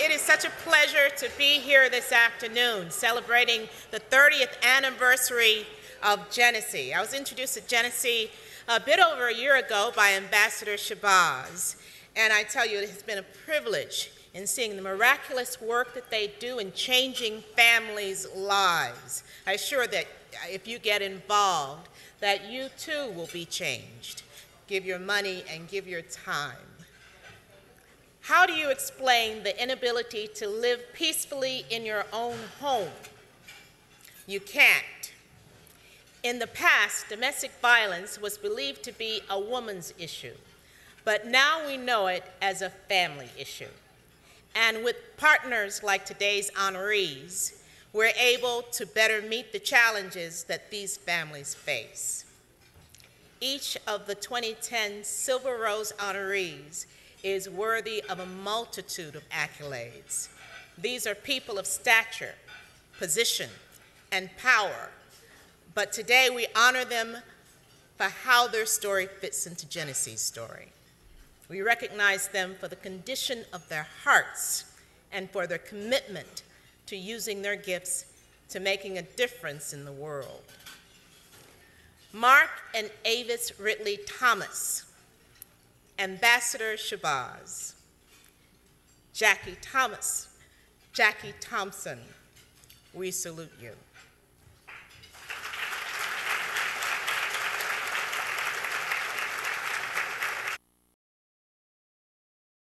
it is such a pleasure to be here this afternoon celebrating the 30th anniversary of Jenesse. I was introduced to Jenesse a bit over a year ago by Ambassador Shabazz, and I tell you, it has been a privilege in seeing the miraculous work that they do in changing families' lives. I assure that uh, if you get involved, that you too will be changed. Give your money and give your time. How do you explain the inability to live peacefully in your own home? You can't. In the past, domestic violence was believed to be a woman's issue, but now we know it as a family issue. And with partners like today's honorees, we're able to better meet the challenges that these families face. Each of the 2010 Silver Rose honorees is worthy of a multitude of accolades. These are people of stature, position, and power, but today we honor them for how their story fits into Jenesse's story. We recognize them for the condition of their hearts and for their commitment to using their gifts to making a difference in the world. Mark and Avis Ridley Thomas Ambassador Shabazz, Jackie Thomas, Jackie Thompson, we salute you.